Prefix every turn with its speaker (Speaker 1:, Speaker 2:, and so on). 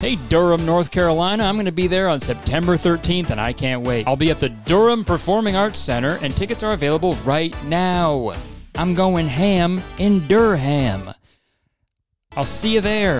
Speaker 1: Hey, Durham, North Carolina, I'm going to be there on September 13th, and I can't wait. I'll be at the Durham Performing Arts Center, and tickets are available right now. I'm going ham in Durham. I'll see you there.